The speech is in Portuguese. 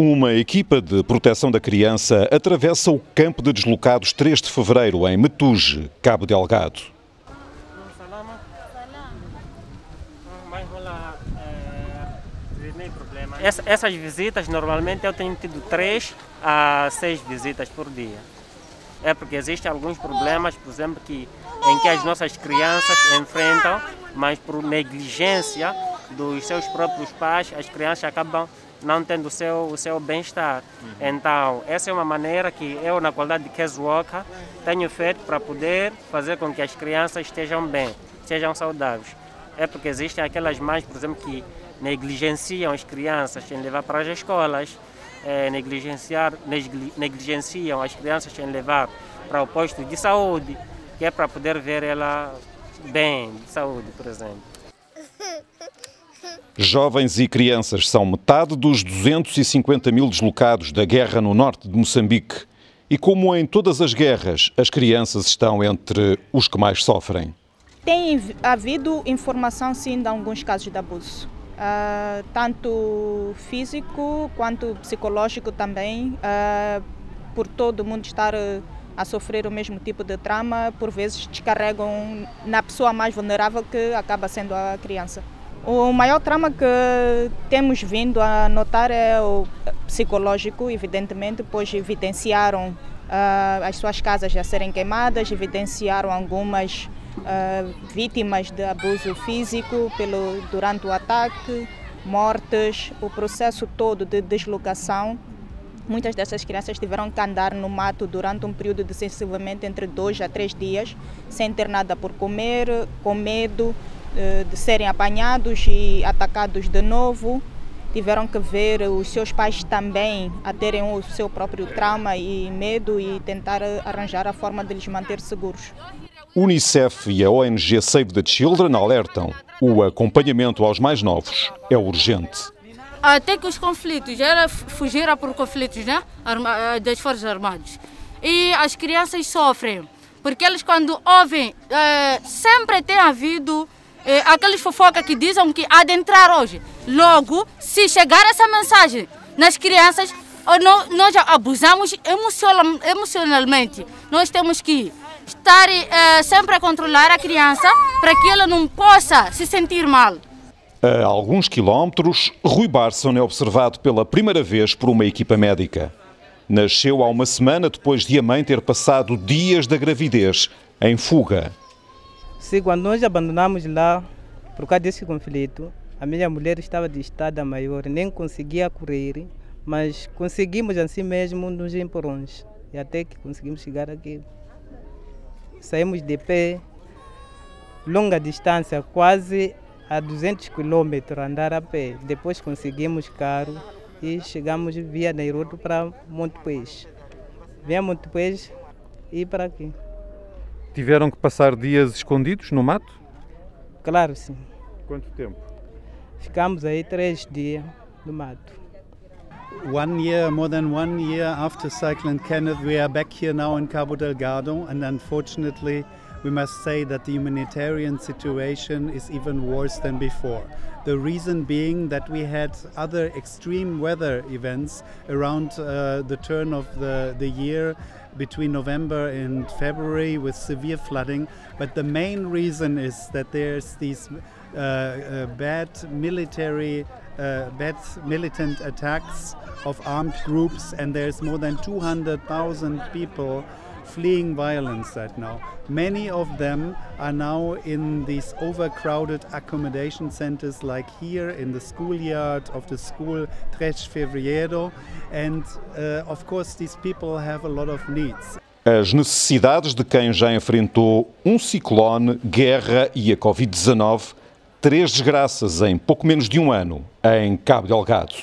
Uma equipa de proteção da criança atravessa o campo de deslocados 3 de fevereiro em Metuge, Cabo Delgado. Essas visitas, normalmente eu tenho tido 3 a 6 visitas por dia. É porque existem alguns problemas, por exemplo, que, em que as nossas crianças enfrentam, mas por negligência dos seus próprios pais, as crianças acabam não tendo o seu, o seu bem-estar. Uhum. Então, essa é uma maneira que eu, na qualidade de case worker, tenho feito para poder fazer com que as crianças estejam bem, sejam saudáveis. É porque existem aquelas mães, por exemplo, que negligenciam as crianças em levar para as escolas, é, negligenciar, negligenciam as crianças em levar para o posto de saúde, que é para poder ver ela bem de saúde, por exemplo. Jovens e crianças são metade dos 250 mil deslocados da guerra no norte de Moçambique. E como em todas as guerras, as crianças estão entre os que mais sofrem. Tem havido informação, sim, de alguns casos de abuso. Uh, tanto físico quanto psicológico também, uh, por todo mundo estar a sofrer o mesmo tipo de trauma, por vezes descarregam na pessoa mais vulnerável que acaba sendo a criança. O maior trauma que temos vindo a notar é o psicológico, evidentemente, pois evidenciaram uh, as suas casas a serem queimadas, evidenciaram algumas uh, vítimas de abuso físico pelo, durante o ataque, mortes, o processo todo de deslocação. Muitas dessas crianças tiveram que andar no mato durante um período de sensivelmente entre dois a três dias, sem ter nada por comer, com medo, de serem apanhados e atacados de novo. Tiveram que ver os seus pais também a terem o seu próprio trauma e medo e tentar arranjar a forma de lhes manter seguros. Unicef e a ONG Save the Children alertam: o acompanhamento aos mais novos é urgente. Até que os conflitos, era fugir por conflitos né? Eh, das Forças Armadas. E as crianças sofrem, porque eles, quando ouvem, é, sempre tem havido é, aqueles fofocas que dizem que adentrar hoje. Logo, se chegar essa mensagem nas crianças, nós abusamos emocionalmente. Nós temos que estar é, sempre a controlar a criança para que ela não possa se sentir mal. A alguns quilómetros, Rui Barson é observado pela primeira vez por uma equipa médica. Nasceu há uma semana depois de a mãe ter passado dias da gravidez em fuga. Se quando nós abandonamos lá, por causa desse conflito, a minha mulher estava de estado maior, nem conseguia correr, mas conseguimos assim mesmo nos empurrões. E até que conseguimos chegar aqui. Saímos de pé, longa distância, quase a 200 quilômetros andar a pé. Depois conseguimos carro e chegamos via Nairobi para Monte Peixe. Via Monte Peixe e para aqui. Tiveram que passar dias escondidos no mato? Claro, sim. Quanto tempo? Ficamos aí três dias no mato. One year, more than one year after Cyclone Kenneth, we are back here now in Cabo Delgado, and unfortunately, we must say that the humanitarian situation is even worse than before. The reason being that we had other extreme weather events around uh, the turn of the, the year between November and February with severe flooding. But the main reason is that there's these uh, uh, bad military, uh, bad militant attacks of armed groups, and there's more than 200,000 people fleeing violence right now. Many of them are now in these overcrowded accommodation centers, like here in the schoolyard of the school Tres Fevereiro. And uh, of course, these people have a lot of needs. As necessidades de quem já enfrentou um ciclone, guerra e a Covid-19, três desgraças em pouco menos de um ano em Cabo Delgado.